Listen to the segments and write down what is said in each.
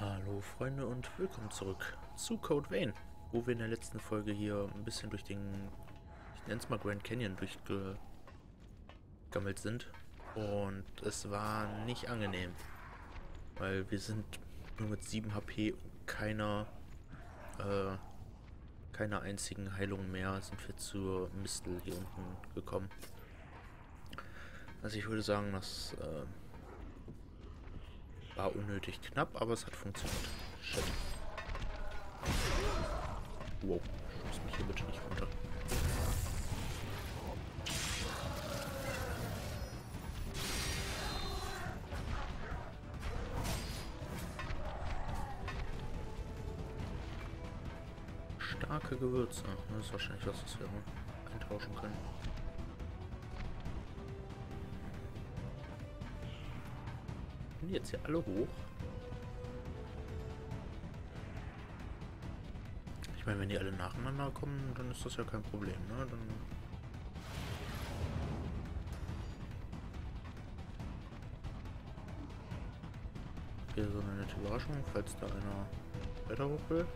Hallo Freunde und willkommen zurück zu Code Vein, wo wir in der letzten Folge hier ein bisschen durch den, ich nenne es mal Grand Canyon, durchgegammelt sind. Und es war nicht angenehm, weil wir sind nur mit 7 HP und keiner, äh, keiner einzigen Heilung mehr sind wir zur Mistel hier unten gekommen. Also ich würde sagen, dass... Äh, war unnötig knapp, aber es hat funktioniert. Shit. Wow. Schieß mich hier bitte nicht runter. Starke Gewürze. Das ist wahrscheinlich was, was wir eintauschen können. Kommen die jetzt hier alle hoch? Ich meine, wenn die alle nacheinander kommen, dann ist das ja kein Problem, ne? Dann hier so eine nette Überraschung, falls da einer weiter hoch will.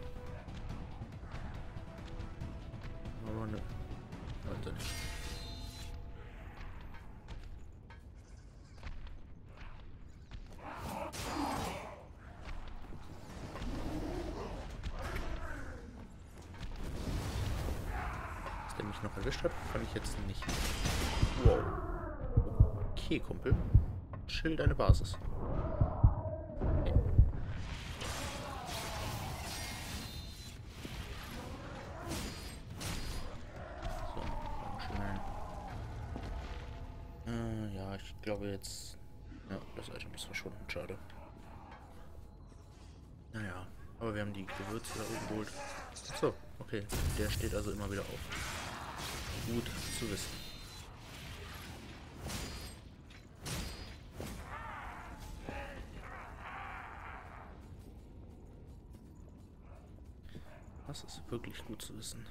Aber ne, wollte nicht. noch erwischt hat, fand ich jetzt nicht. Wow. Okay, Kumpel. Chill deine Basis. Okay. So. Äh, ja, ich glaube jetzt... Ja, das Item ist verschwunden. Schade. Naja, aber wir haben die Gewürze da oben geholt. So, okay. Der steht also immer wieder auf. Gut zu wissen. Das ist wirklich gut zu wissen.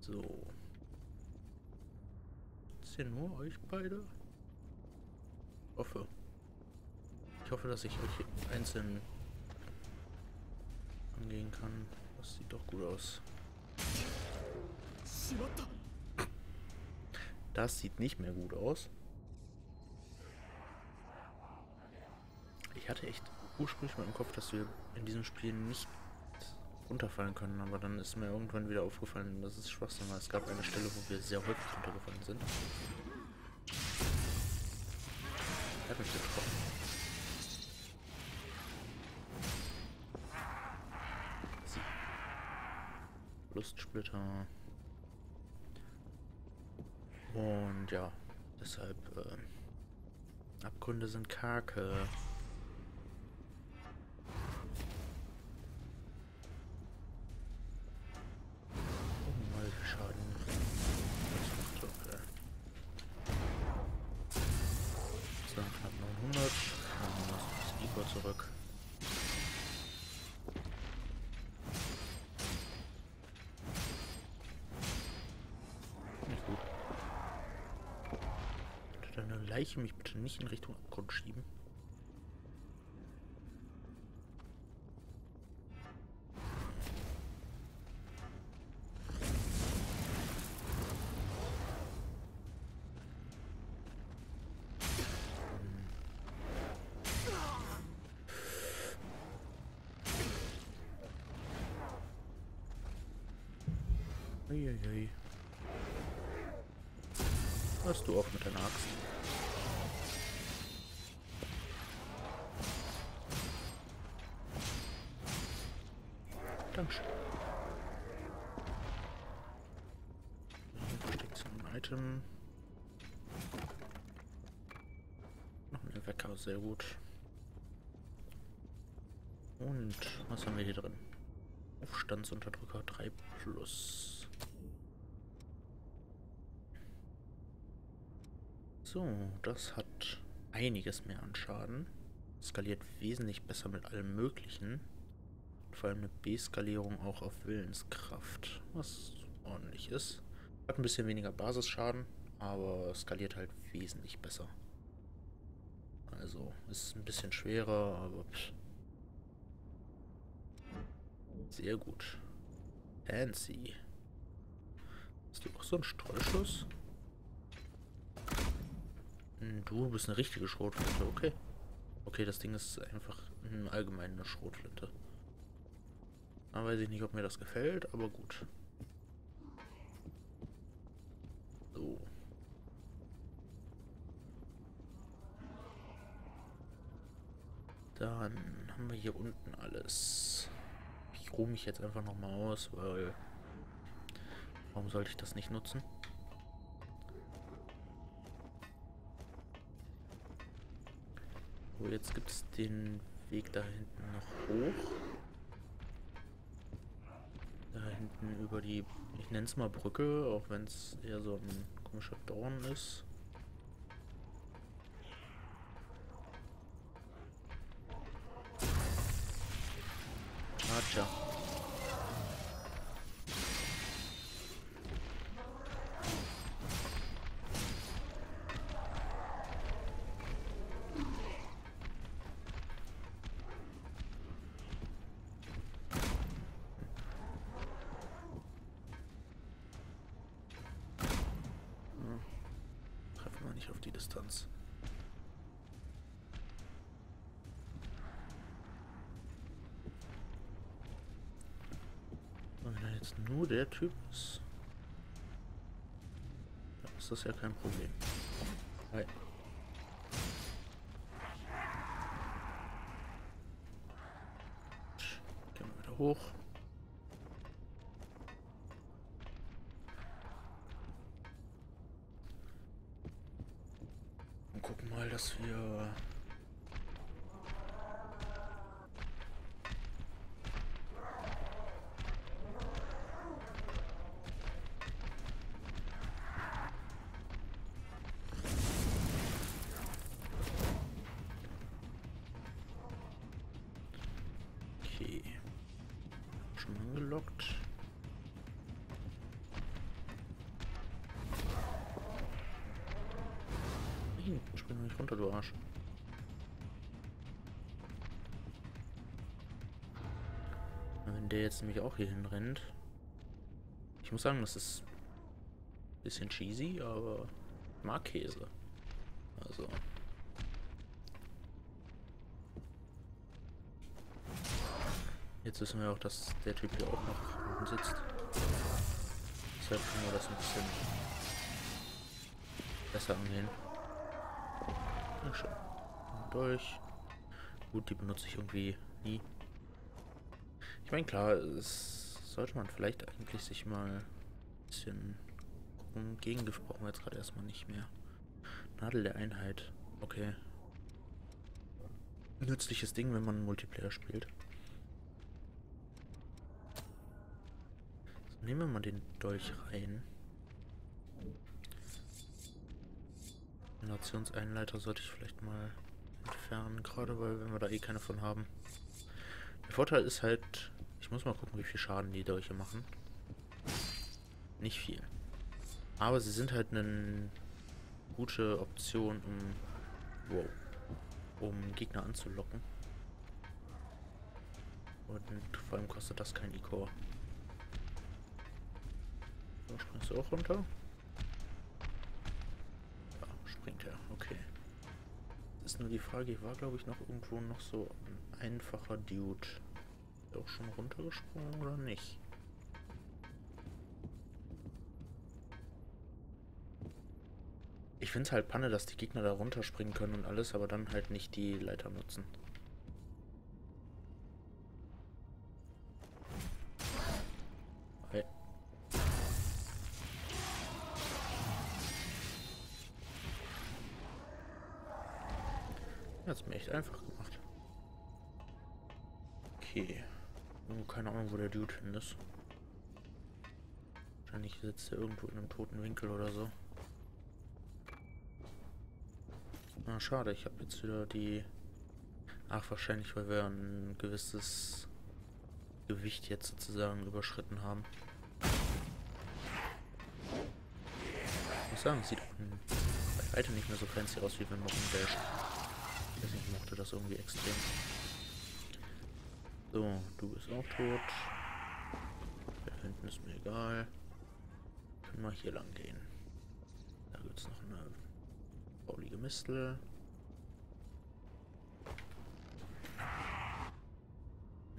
So. Ist hier nur euch beide? Ich hoffe. Ich hoffe, dass ich euch einzeln angehen kann. Das sieht doch gut aus. Das sieht nicht mehr gut aus. Ich hatte echt ursprünglich mal im Kopf, dass wir in diesem Spiel nicht runterfallen können, aber dann ist mir irgendwann wieder aufgefallen, dass es Schwachsinn war. Es gab eine Stelle, wo wir sehr häufig runtergefallen sind. Er hat mich getroffen. Lustsplitter. Und ja, deshalb äh, Abgründe sind Kake. Leiche mich bitte nicht in Richtung Abgrund schieben. Wecker, sehr gut. Und was haben wir hier drin? Aufstandsunterdrücker 3 Plus. So, das hat einiges mehr an Schaden. Skaliert wesentlich besser mit allem Möglichen vor allem eine B-Skalierung auch auf Willenskraft, was ordentlich ist. Hat ein bisschen weniger Basisschaden, aber skaliert halt wesentlich besser. Also, ist ein bisschen schwerer, aber pff. sehr gut. Fancy. Ist die auch so ein Streuschuss? Hm, du bist eine richtige Schrotflinte, okay. Okay, das Ding ist einfach allgemein eine Schrotflinte. Da weiß ich nicht, ob mir das gefällt, aber gut. So. Dann haben wir hier unten alles. Ich ruhe mich jetzt einfach nochmal aus, weil... Warum sollte ich das nicht nutzen? So, jetzt gibt es den Weg da hinten noch hoch. Da hinten über die, ich nenne es mal Brücke, auch wenn es eher so ein komischer Dorn ist. Der Typ ist, dann ist das ja kein Problem. Hi. Gehen wir wieder hoch. dass wir runter, du Arsch. Wenn der jetzt nämlich auch hier hinrennt. Ich muss sagen, das ist ein bisschen cheesy, aber ich mag Käse. Also. Jetzt wissen wir auch, dass der Typ hier auch noch unten sitzt. Deshalb können wir das ein bisschen besser angehen. Na schon. Durch. Gut, die benutze ich irgendwie nie. Ich meine, klar, es sollte man vielleicht eigentlich sich mal ein bisschen gucken. Gegengift brauchen wir jetzt gerade erstmal nicht mehr. Nadel der Einheit. Okay. Nützliches Ding, wenn man Multiplayer spielt. So, nehmen wir mal den Dolch rein. Nationseinleiter sollte ich vielleicht mal entfernen, gerade weil wenn wir da eh keine von haben. Der Vorteil ist halt, ich muss mal gucken, wie viel Schaden die Dolche machen. Nicht viel. Aber sie sind halt eine gute Option, um, wow, um Gegner anzulocken. Und vor allem kostet das kein E-Core. So, springst du auch runter? springt er. Okay. Das ist nur die Frage, hier war glaube ich noch irgendwo noch so ein einfacher Dude. Ist auch schon runtergesprungen oder nicht? Ich finde es halt Panne, dass die Gegner da runterspringen können und alles, aber dann halt nicht die Leiter nutzen. Irgendwo in einem toten Winkel oder so. Ah, schade, ich habe jetzt wieder die... Ach, wahrscheinlich, weil wir ein gewisses Gewicht jetzt sozusagen überschritten haben. Ich muss sagen, sieht bei weitem nicht mehr so fancy aus, wie wenn man rumdasht. mochte das irgendwie extrem. So, du bist auch tot. Da hinten ist mir egal. Können wir hier lang gehen. Da gibt es noch eine faulige Mistel.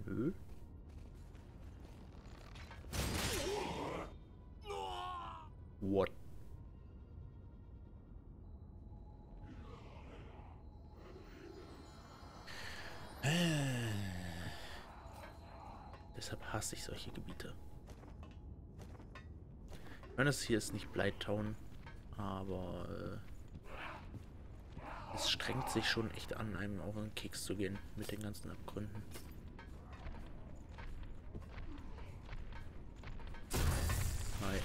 Nö. What? Deshalb hasse ich solche Gebiete. Ich meine, das hier ist nicht Blighttown, aber äh, es strengt sich schon echt an, einem auf den Keks zu gehen mit den ganzen Abgründen. Hi.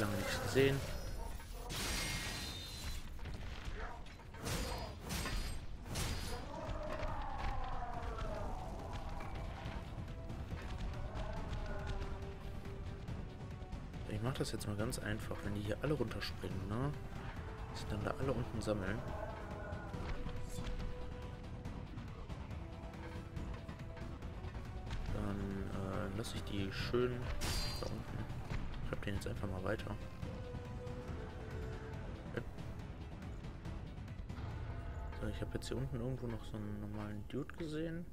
Lange nichts gesehen. Ich mache das jetzt mal ganz einfach, wenn die hier alle runterspringen, ne? Sich dann da alle unten sammeln. Dann äh, lasse ich die schön da unten. Ich hab den jetzt einfach mal weiter. Ich habe jetzt hier unten irgendwo noch so einen normalen Dude gesehen.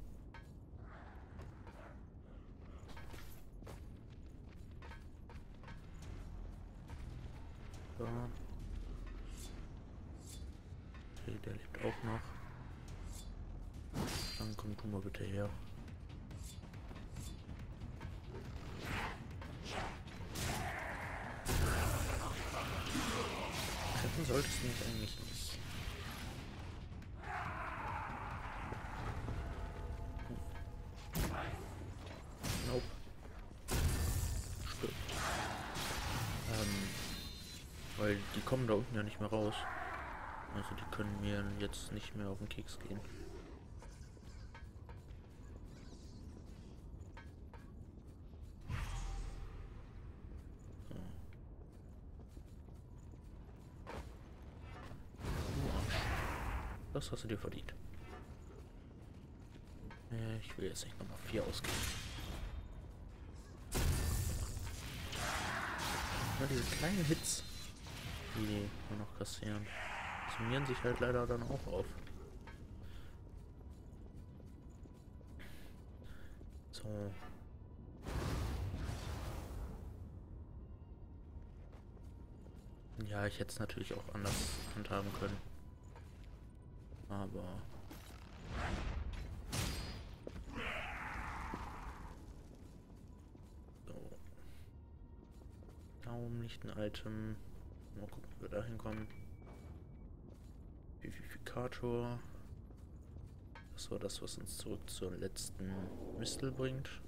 Ja nicht mehr raus. Also die können mir jetzt nicht mehr auf den Keks gehen. Das hast du dir verdient. Äh, Ich will jetzt nicht nochmal vier ausgeben. Nur diese kleinen Hits, die wir noch kassieren, summieren sich halt leider dann auch auf. So. Ja, ich hätte es natürlich auch anders handhaben können. Aber... So. Da Mal gucken, wie wir da hinkommen. Vivifikator. Das war das, was uns zurück zur letzten Mistel bringt.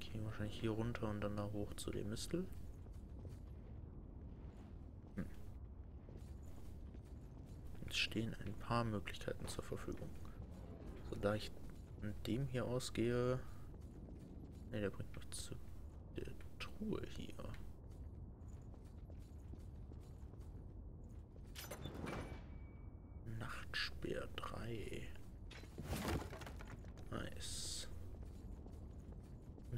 Gehen wahrscheinlich hier runter und dann da hoch zu dem Mistel. Hm. Es stehen ein paar Möglichkeiten zur Verfügung. So, da ich von dem hier ausgehe... Ne, der bringt mich zu der Truhe hier. Nachtspeer 3. Nice.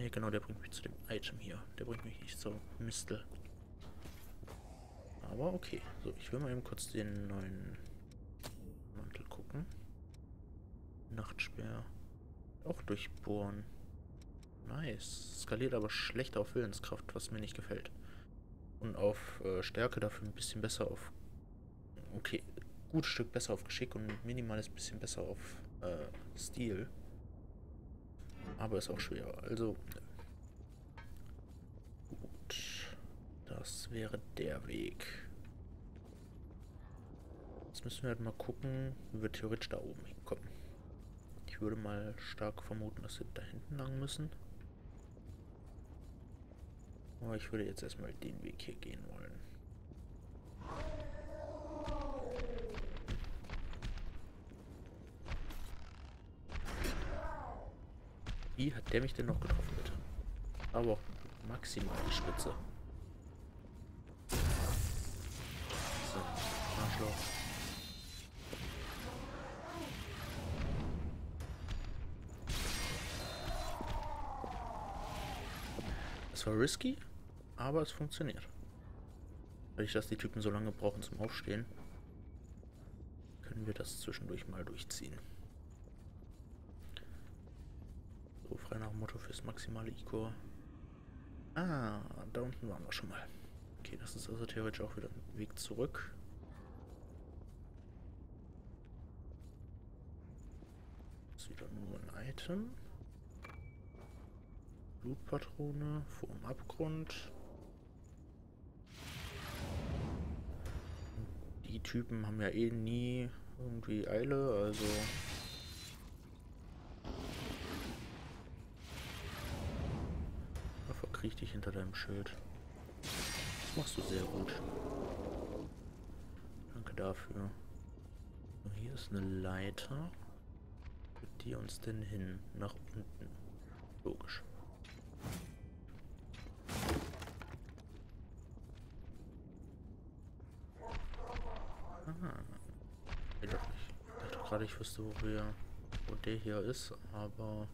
Ne, genau, der bringt mich zu dem Item hier. Der bringt mich nicht zur Mistel. Aber okay. So, ich will mal eben kurz den neuen Mantel gucken. Nachtspeer. Auch durchbohren. Nice. Skaliert aber schlecht auf Willenskraft, was mir nicht gefällt. Und auf äh, Stärke dafür ein bisschen besser auf... Okay, gutes Stück besser auf Geschick und minimales bisschen besser auf äh, Stil. Aber ist auch schwer. Also... Gut. Das wäre der Weg. Jetzt müssen wir halt mal gucken, wie wir theoretisch da oben hinkommen. Ich würde mal stark vermuten, dass wir da hinten lang müssen. Aber ich würde jetzt erstmal den Weg hier gehen wollen. Wie hat der mich denn noch getroffen, bitte? Aber maximal die Spitze. So, Arschloch. Es war risky, aber es funktioniert. Weil ich, dass die Typen so lange brauchen zum Aufstehen, können wir das zwischendurch mal durchziehen. Frei nach Motto fürs maximale Icor. Ah, da unten waren wir schon mal. Okay, das ist also theoretisch auch wieder ein Weg zurück. Das ist wieder nur ein Item. Blutpatrone vor dem Abgrund. Die Typen haben ja eh nie irgendwie Eile, also Schild. Das machst du sehr gut. Danke dafür. So, hier ist eine Leiter. Führt die uns denn hin? Nach unten. Logisch. Nee, doch nicht. Ich dachte gerade, ich wüsste, wo wir, wo der hier ist, aber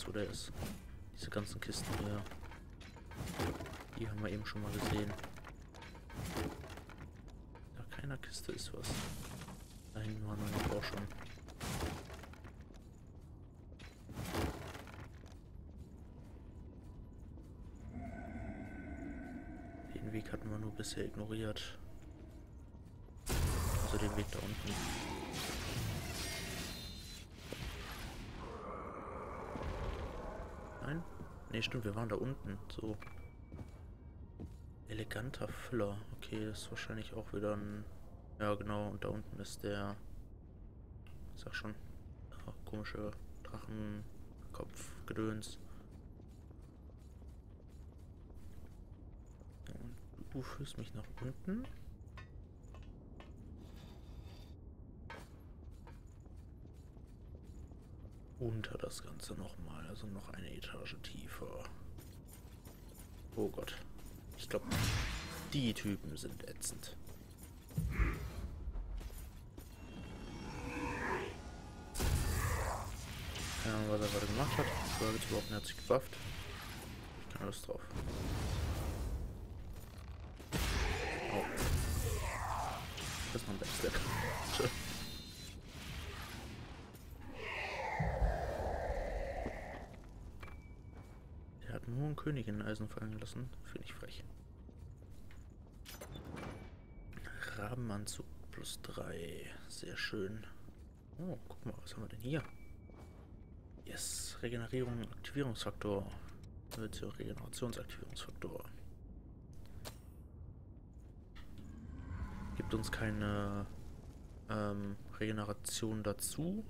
weiß, wo der ist. Diese ganzen Kisten hier. Die haben wir eben schon mal gesehen. Da keiner Kiste ist was. Da hinten waren wir auch schon. Weg hatten wir nur bisher ignoriert. Also den Weg da unten. Ne, stimmt, wir waren da unten. So. Eleganter Füller. Okay, das ist wahrscheinlich auch wieder ein... Ja, genau. Und da unten ist der... Ich sag schon. Ja, komische Drachenkopf-Gedöns. Du führst mich nach unten. Unter das Ganze nochmal, also noch eine Etage tiefer. Oh Gott. Ich glaube, die Typen sind ätzend. Keine Ahnung, was er gerade gemacht hat. Ich war jetzt überhaupt nicht gebufft. Keine Lust drauf. Der hat nur einen König in Eisen fallen lassen. Finde ich frech. Rabenanzug plus 3. Sehr schön. Oh, guck mal, was haben wir denn hier? Yes, Regenerierung, Aktivierungsfaktor. Regenerationsaktivierungsfaktor. gibt uns keine ähm, Regeneration dazu.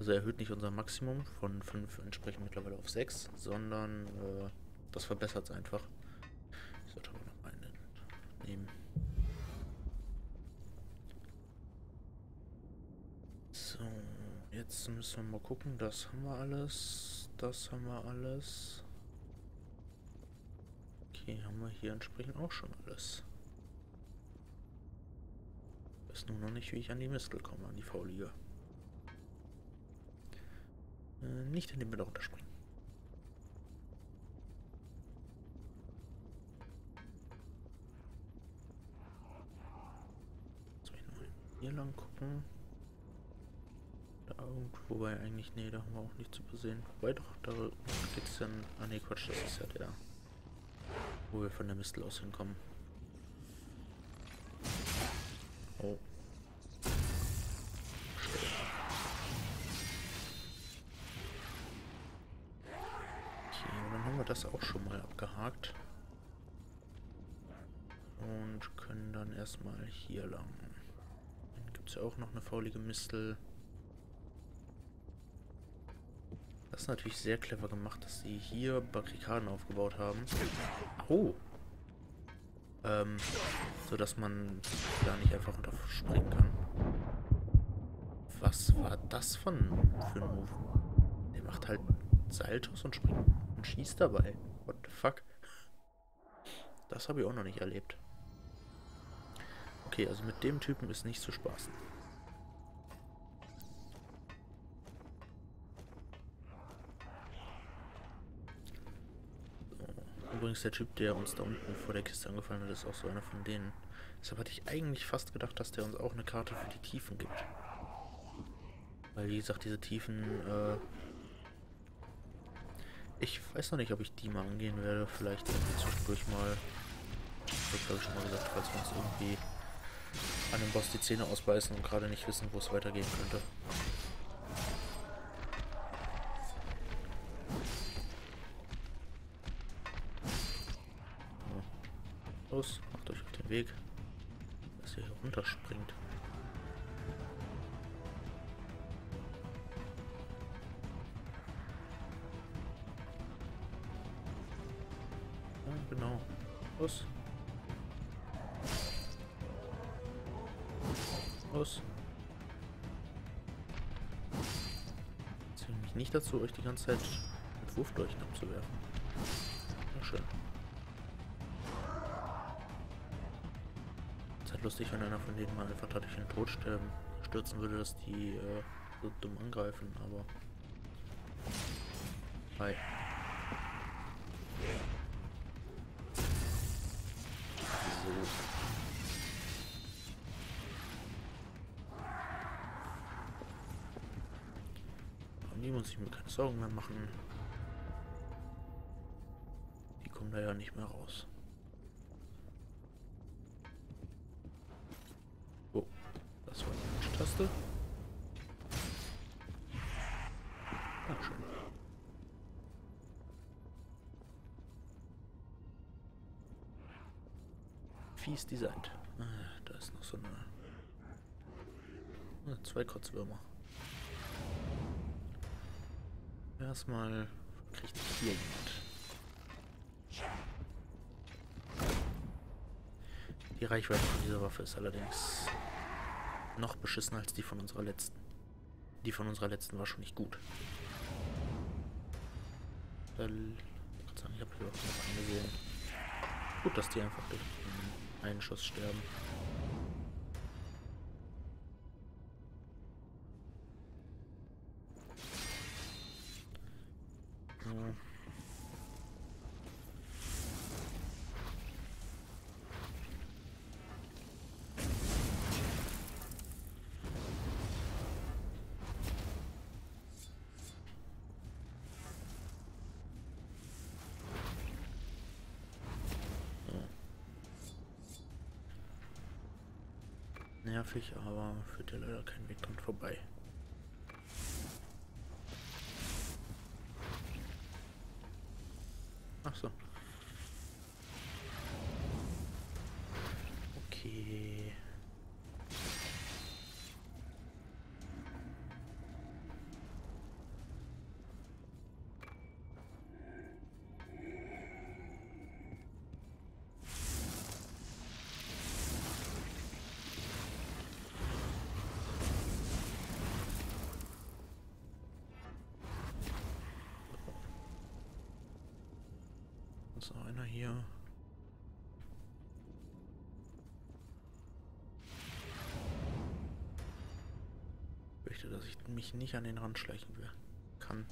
Also erhöht nicht unser Maximum von 5 entsprechend mittlerweile auf 6, sondern äh, das verbessert es einfach. Ich sollte aber noch einen nehmen. So, jetzt müssen wir mal gucken. Das haben wir alles. Das haben wir alles. Okay, haben wir hier entsprechend auch schon alles. Weiß nur noch nicht, wie ich an die Mistel komme, an die V-Liga. Äh, nicht indem wir da runterspringen. Noch hier lang gucken? Da irgendwo war eigentlich, nee, da haben wir auch nicht zu besehen. Wobei doch, da geht's dann. Ah ne, Quatsch, das ist ja der, wo wir von der Mistel aus hinkommen. Oh. Das auch schon mal abgehakt. Und können dann erstmal hier lang. Dann gibt es ja auch noch eine faulige Mistel. Das ist natürlich sehr clever gemacht, dass sie hier Barrikaden aufgebaut haben. Oh! Ähm, so dass man da nicht einfach runterspringen kann. Was war das von für ein Move? Der macht halt Saltos und springt und schießt dabei. What? the fuck? Das habe ich auch noch nicht erlebt. Okay, also mit dem Typen ist nicht zu spaßen. Übrigens der Typ, der uns da unten vor der Kiste angefallen hat, ist auch so einer von denen. Deshalb hatte ich eigentlich fast gedacht, dass der uns auch eine Karte für die Tiefen gibt. Weil, wie gesagt, diese Tiefen, äh Ich weiß noch nicht, ob ich die mal angehen werde. Vielleicht irgendwie zwischendurch mal. Ich glaube ich, schon mal gesagt, falls wir uns irgendwie an dem Boss die Zähne ausbeißen und gerade nicht wissen, wo es weitergehen könnte. Genau. Los. Los. Zwingt mich nicht dazu, euch die ganze Zeit mit Wurfleuchten abzuwerfen. Ja, schön. Es halt lustig, wenn einer von denen mal einfach dadurch in den Tod sterben, stürzen würde, dass die äh, so dumm angreifen, aber. Hi. Muss ich mir keine Sorgen mehr machen. Die kommen da ja nicht mehr raus. Oh, das war die Taste. Ah, schön. Fies designt. Ah, da ist noch so eine... Ah, zwei Kotzwürmer. Erstmal kriegt hier jemand. Die Reichweite von dieser Waffe ist allerdings noch beschissener als die von unserer letzten. Die von unserer letzten war schon nicht gut. Ich habe hier auch noch angesehen. Gut, dass die einfach durch einen Schuss sterben. Nervig, aber führt ja leider kein Weg dran vorbei. Ach so. Okay. Noch einer hier. Ich möchte, dass ich mich nicht an den Rand schleichen will. Kann.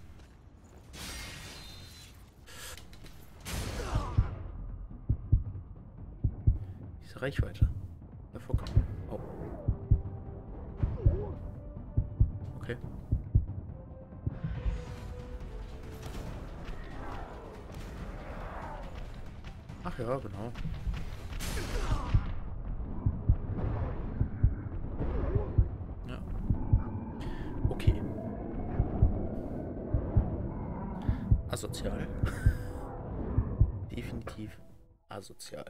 Diese Reichweite. Ach ja, genau. Ja. Okay. Asozial. Definitiv asozial.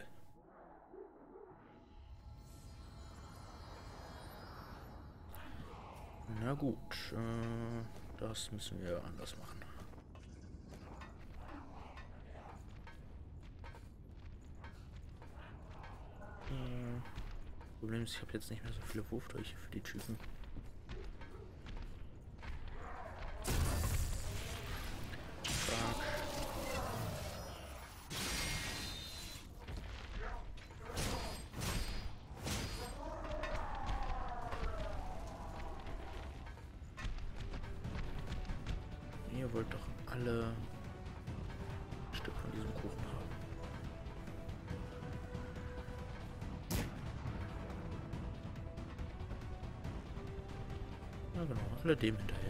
Na gut, äh, das müssen wir anders machen. Hm, Problem ist, ich habe jetzt nicht mehr so viele Wurfdurche für die Typen. Ja genau, alle dem hinterher.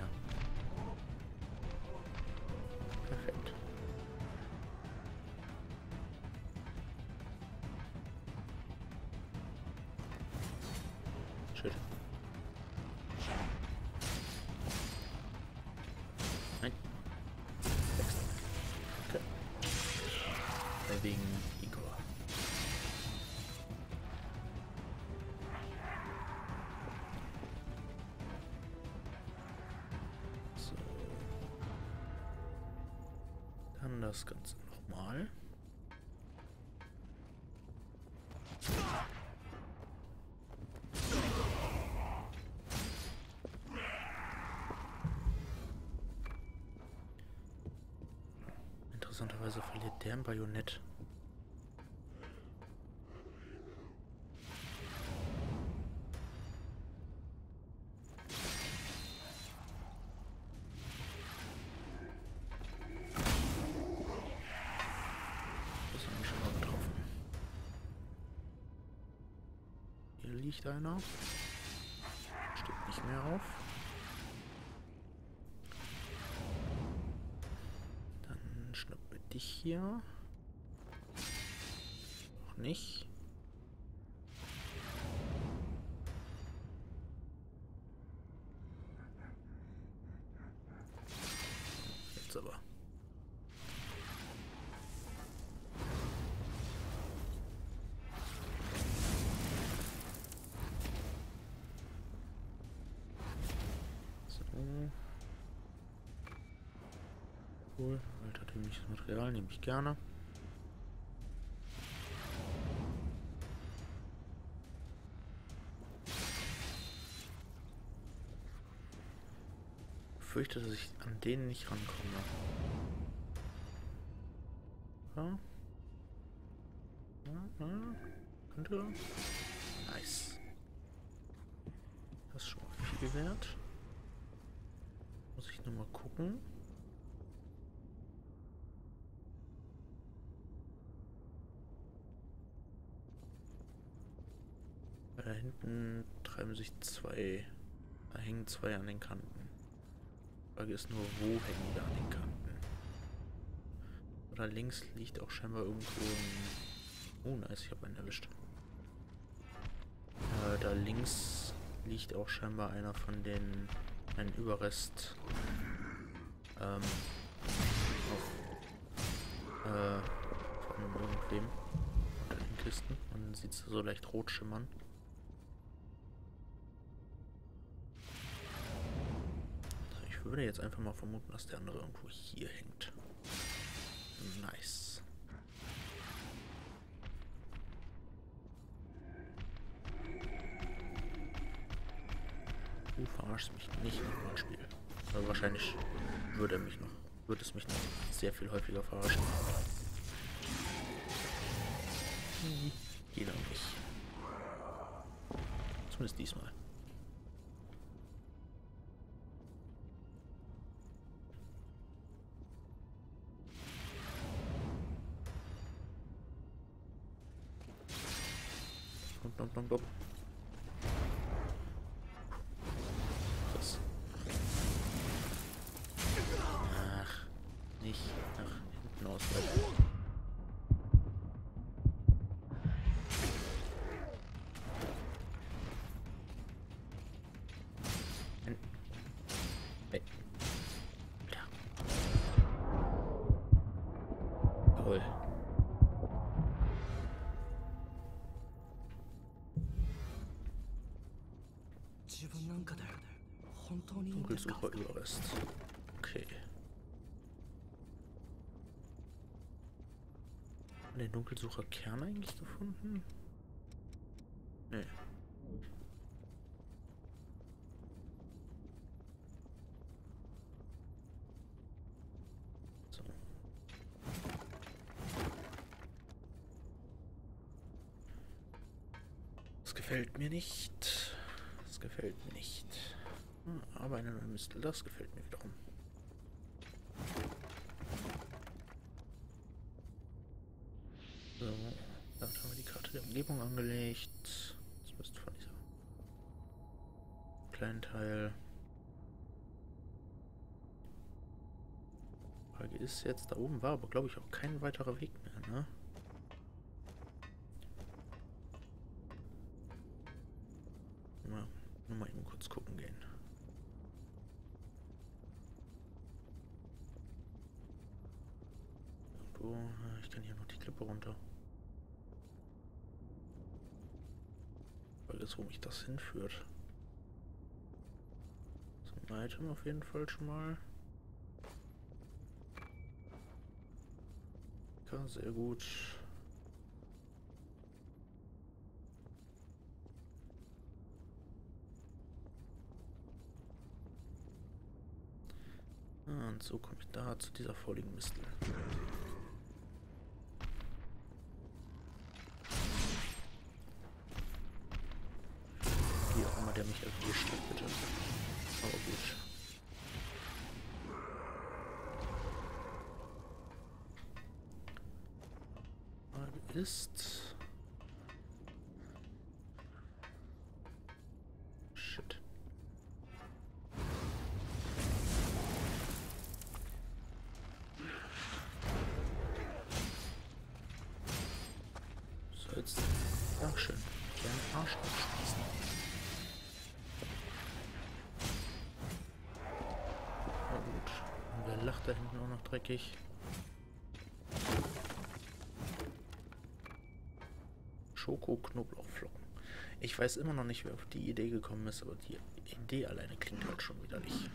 Interessanterweise verliert der ein Bajonett. Hier liegt einer. Steht nicht mehr auf. Dich hier. Noch nicht. Altertümliches Material nehme ich gerne. Ich fürchte, dass ich an denen nicht rankomme. Ja. Ja, ja. Könnte. Nice. Das ist schon mal viel wert. Muss ich nur mal gucken. Da hinten treiben sich zwei. Da hängen zwei an den Kanten. Die Frage ist nur, wo hängen die an den Kanten? Oder links liegt auch scheinbar irgendwo ein. Oh, nice, ich habe einen erwischt. Äh, da links liegt auch scheinbar einer von den. Ein Überrest. Ähm. Auf, äh, von irgendwem. Unter den Kisten. Man sieht es so leicht rot schimmern. Würde jetzt einfach mal vermuten, dass der andere irgendwo hier hängt. Nice. Du verarschst mich nicht nochmal, Spiel. Aber wahrscheinlich würde er mich noch, würde es mich noch sehr viel häufiger verarschen. Hm, Jeder mich. Zumindest diesmal. トントントン。Dunkelsucher Überrest. Okay. Haben den Dunkelsucher Kern eigentlich gefunden? Nee. Gefällt mir nicht. Das gefällt mir nicht. Aber eine neue Mistel, das gefällt mir wiederum. So, damit haben wir die Karte der Umgebung angelegt. Jetzt müsste von dieser kleinen Teil. Frage ist jetzt, da oben war aber glaube ich auch kein weiterer Weg mehr, ne? Hinführt. Ein Item auf jeden Fall schon mal. Ja, sehr gut. Ah, und so komme ich da zu dieser vorliegenden Mistel. Wie auch immer der mich erwischt hat, bitte. Aber gut. Frage ist... Shit. So, jetzt... Dankeschön. Deinen Arsch aufschmeißen. Na gut. Und wer lacht da hinten auch noch dreckig? Schoko-Knoblauchflocken. Ich weiß immer noch nicht, wer auf die Idee gekommen ist, aber die Idee alleine klingt halt schon widerlich.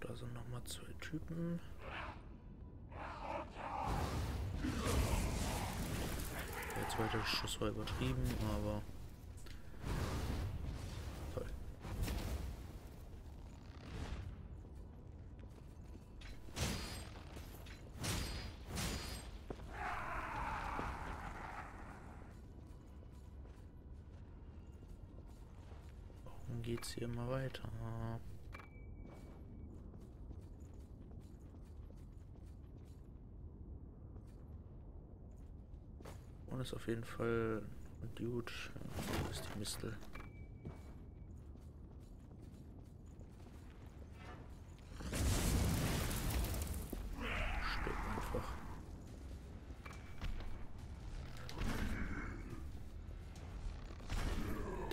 Da sind nochmal zwei Typen. Der zweite Schuss war übertrieben, aber... Toll. Warum geht's hier immer weiter? Und ist auf jeden Fall ein Dude. Wo ist die Mistel? Stirb einfach.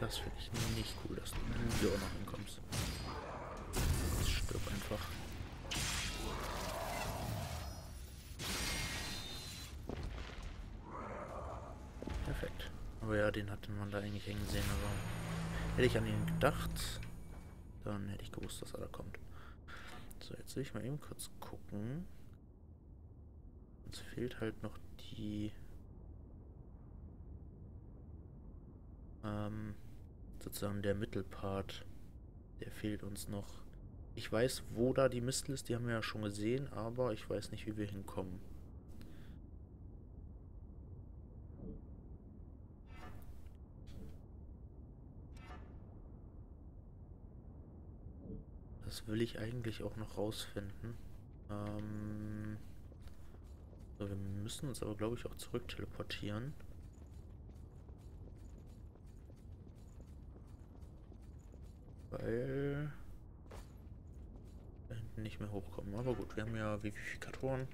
Das finde ich nicht cool, dass du hier auch noch hinkommst. Jetzt stirb einfach. Perfekt. Aber ja, den hatte man da eigentlich hängen sehen, aber hätte ich an ihn gedacht, dann hätte ich gewusst, dass er da kommt. So, jetzt will ich mal eben kurz gucken. Uns fehlt halt noch die... Ähm, sozusagen der Mittelpart. Der fehlt uns noch. Ich weiß, wo da die Mistel ist, die haben wir ja schon gesehen, aber ich weiß nicht, wie wir hinkommen. Das will ich eigentlich auch noch rausfinden. Ähm so, wir müssen uns aber, glaube ich, auch zurück teleportieren. Weil hinten nicht mehr hochkommen. Aber gut, wir haben ja Vivifikatoren.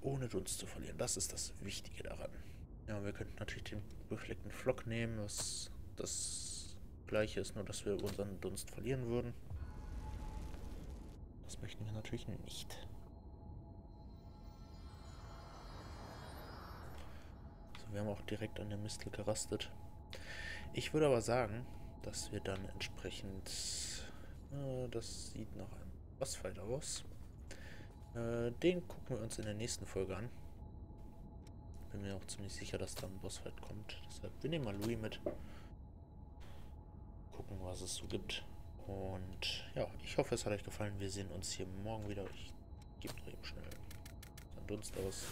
Ohne Dunst zu verlieren. Das ist das Wichtige daran. Ja, wir könnten natürlich den befleckten Flock nehmen, was das gleiche ist, nur dass wir unseren Dunst verlieren würden. Das möchten wir natürlich nicht. So, wir haben auch direkt an der Mistel gerastet. Ich würde aber sagen, dass wir dann entsprechend... Äh, das sieht nach einem Bossfight aus. Äh, den gucken wir uns in der nächsten Folge an. Bin mir auch ziemlich sicher, dass da ein Bossfight kommt. Deshalb, wir nehmen mal Louis mit. Gucken, was es so gibt. Und ja, ich hoffe, es hat euch gefallen. Wir sehen uns hier morgen wieder. Ich gebe noch eben schnell einen Dunst aus.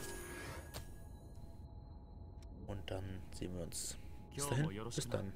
Und dann sehen wir uns ¿Están? ¿Están?